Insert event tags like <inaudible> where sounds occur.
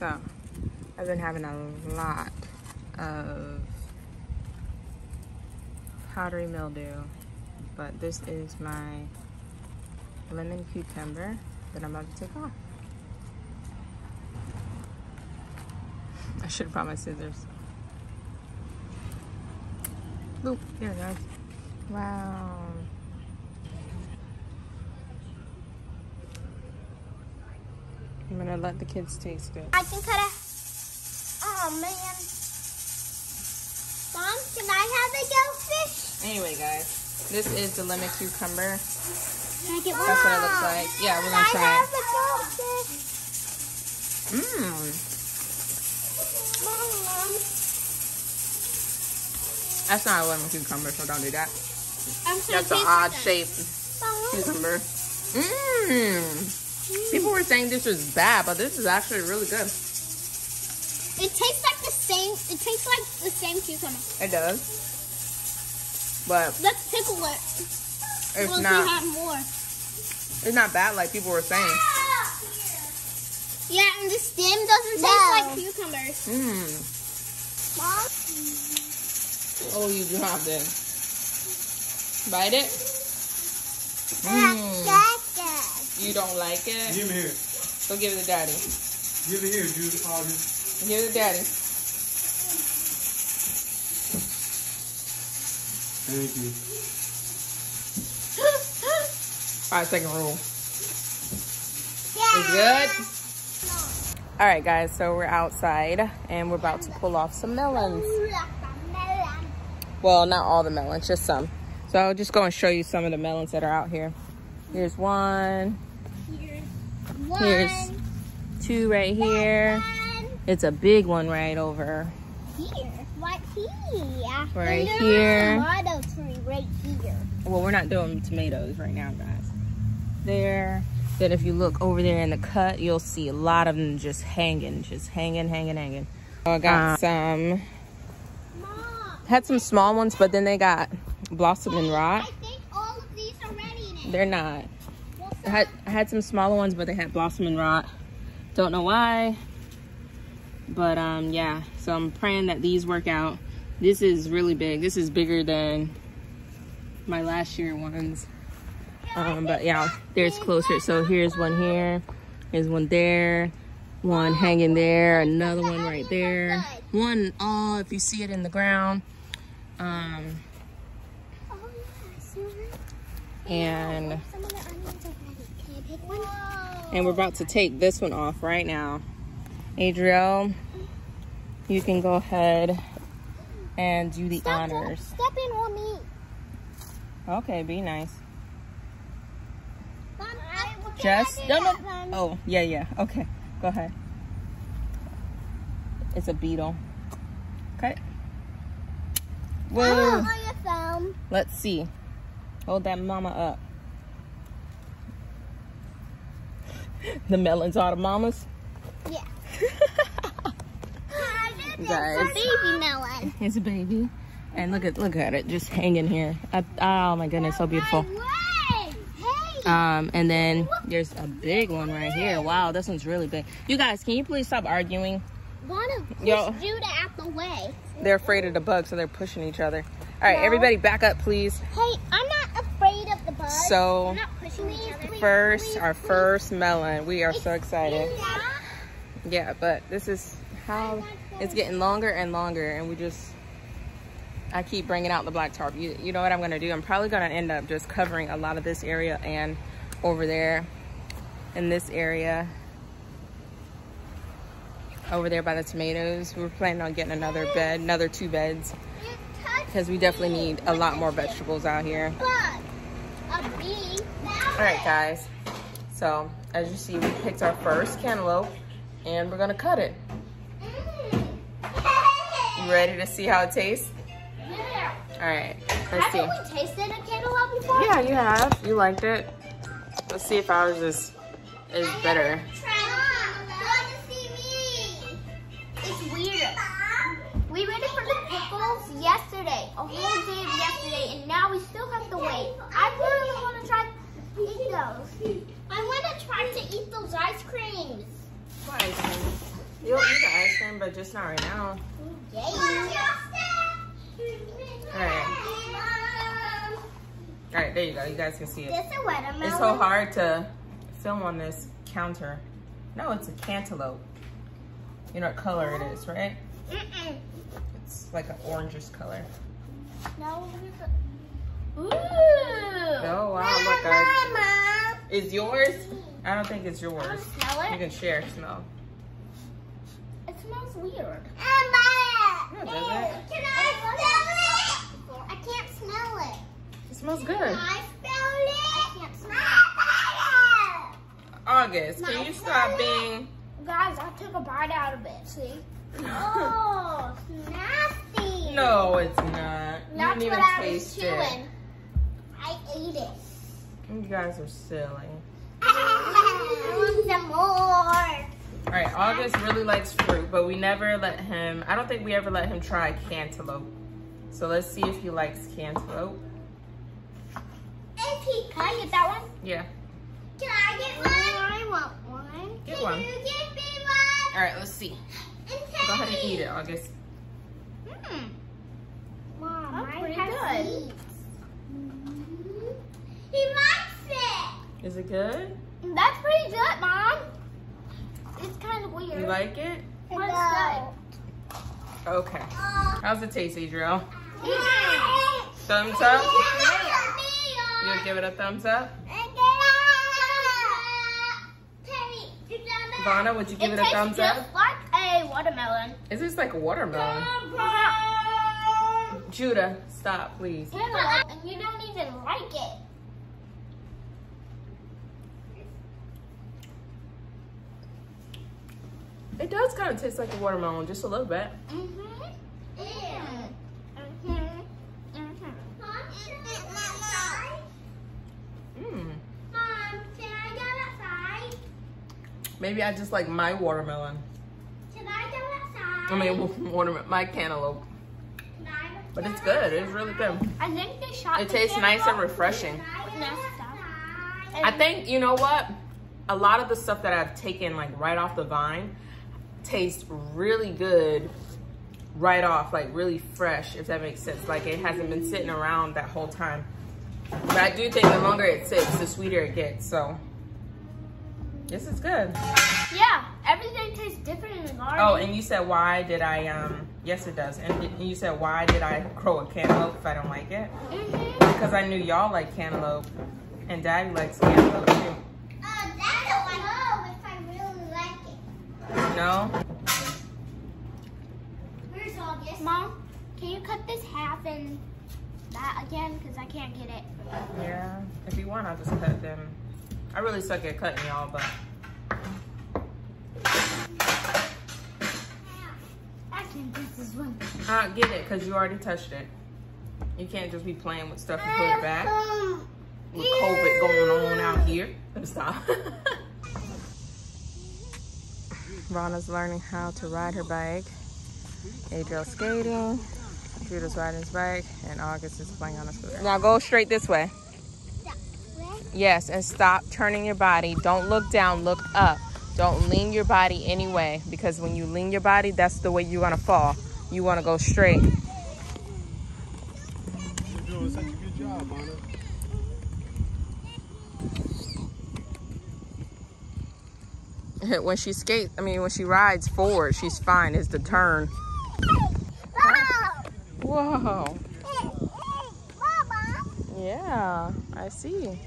So, I've been having a lot of powdery mildew, but this is my lemon cucumber that I'm about to take off. I should have brought my scissors. Boop, there it goes. Wow. I'm gonna let the kids taste it. I can cut it. Oh man. Mom, can I have the goldfish? Anyway, guys, this is the lemon cucumber. Can I get one? That's what it looks like. Yeah, we're gonna I try have it. the goldfish. Mmm. Mom, That's not a lemon cucumber, so don't do that. I'm That's an odd then. shaped cucumber. Mmm. People were saying this was bad, but this is actually really good. It tastes like the same. It tastes like the same cucumber. It does. But Let's pickle it. it's We'll see not how more. it's not bad like people were saying. Yeah, and the stem doesn't taste like cucumbers. Mmm. Mom. Oh, you dropped it. to bite it. Mmm. You don't like it? Give me here. Go give it to daddy. Give it here, Jude. August. Oh, give it to daddy. Thank you. Five second rule. Is good? All right, guys. So we're outside and we're about to pull off some melons. Well, not all the melons, just some. So I'll just go and show you some of the melons that are out here. Here's one. Here's two right here. It's a big one right over Here. Right here. Right here. A tomato tree right here. well we're not doing tomatoes right now guys there then if you look over there in the cut you'll see a lot of them just hanging just hanging hanging hanging so i got uh, some Mom. had some small ones but then they got blossom end rot I think all of these are ready now. they're not I had, I had some smaller ones but they had blossom end rot. Don't know why but um yeah. So i'm praying that these work out. This is really big. This is bigger than my last year ones. Um but yeah there's closer. So here's one here here's one there one hanging there another one right there. One oh if you see it in the ground. Um and Some of the onions are ready. Can I pick one? and we're about to take this one off right now. Adriel you can go ahead and do the honors. stepping on me. okay be nice. Mom, just no, no. oh yeah yeah. Okay go ahead. It's a beetle. Okay. Whoa. let's see. Hold that mama up <laughs> the melons are the mamas Yeah. <laughs> Guys. It's a baby melon. it's a baby and look at look at it just hanging here I, oh my goodness so beautiful Hey, hey. Um, and then there's a big one right here. Wow, this one's really big. You guys, can you please stop arguing? Wanna push Yo. Judah out the way. They're afraid of the bug, so they're pushing each other. All right, No. everybody back up, please. Hey, I'm not afraid of the bug. So, First, our first melon. We are so excited. Yeah. But this is how it's getting longer and longer, and we just, I keep bringing out the black tarp. You, you know what I'm gonna do? I'm probably gonna end up just covering a lot of this area and over there in this area over there by the tomatoes. We're planning on getting another bed, another two beds, because we definitely need a lot more vegetables out here. A bee. All right, guys. So as you see, we picked our first cantaloupe, and we're gonna cut it. You ready to see how it tastes? Yeah. All right, let's see. Haven't we tasted a cantaloupe before? Yeah, you have. You liked it. Let's see if ours is is better. It's weird. We waited for the pickles yesterday, oh, a whole day of yesterday, and now we still have to wait. I really want to try to eat those. I want to try to eat those ice creams. What ice cream? You Just not right now. Yay. Alright. Alright, there you go. You guys can see it. This a watermelon. It's so hard to film on this counter. No, it's a cantaloupe. You know what color it is, right? Mm-mm. It's like an orangish color. No. Ooh. Oh, wow, look, guys. Is yours? I don't think it's yours. Smell You can share smell. It smells weird. No, it doesn't. Can I smell it? I can't smell it. It smells good. Can I smell it? I can't smell it. August, can you stop being... Guys, I took a bite out of it. See? <laughs> Oh, nasty. No, it's not. That's what I was taste it. chewing. I ate it. You guys are silly. I want some more. All right, August really likes fruit, but we never let him, I don't think we ever let him try cantaloupe. So let's see if he likes cantaloupe. If he, can I get that one? Yeah. Can I get one? I want one. Get Can one. you give me one? All right, let's see. Go ahead and eat it, August. Mm. Mom, That's mine pretty good. seeds. Mhm. It. Is it good? That's pretty good, Mom. It's kind of weird. You like it? It's good. Okay. Uh, How's it taste, Adriel? Thumbs up? You give it a thumbs up? Vonna, would you give it, a tastes thumbs up? like a watermelon. Is this like a watermelon? Judah, stop, please. And you don't even like it. It does kind of taste like a watermelon, just a little bit. Mm-hmm. Mm-hmm. Mm-hmm. Mm. Mom, can I go outside? Maybe I just like my watermelon. Can I go outside? I mean, <laughs> watermelon, my cantaloupe. Can But it's good. It's really good. I think they shot It tastes nice and refreshing. With no stuff. I think, you know what? A lot of the stuff that I've taken like right off the vine tastes really good right off, like really fresh, if that makes sense. Like it hasn't been sitting around that whole time. But I do think the longer it sits, the sweeter it gets. So this is good. Yeah, everything tastes different in the garden. Oh, and you said why did I, um, yes it does. And you said why did I grow a cantaloupe if I don't like it? Mhm. Because I knew y'all like cantaloupe and daddy likes cantaloupe too. Uh, that's a one. Oh, if I really like it. No? Where's August? Mom, can you cut this half and that again? Because I can't get it. Yeah, if you want, I'll just cut them. I really suck at cutting y'all, but I can this is one. uh, get it because you already touched it. You can't just be playing with stuff and put it back. With COVID going on out here. Stop. <laughs> Rana's learning how to ride her bike. Adriel skating. Judah's riding his bike, and August is playing on a scooter. Now go straight this way. Yes, and stop turning your body. Don't look down, look up. Don't lean your body anyway because when you lean your body, that's the way you're gonna fall. You wanna go straight. You're doing such a good job, Anna. <laughs> When she skates, I mean, when she rides forward, she's fine. It's the turn. Whoa. Yeah, I see.